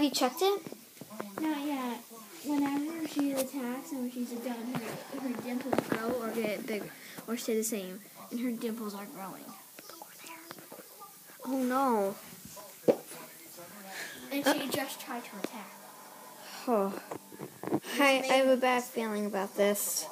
Have you checked it? Not yet. Whenever she attacks and when she's done, her, her dimples grow or get bigger or stay the same, and her dimples are growing. Oh no. And she just tried to attack. Oh. I, I have a bad feeling about this.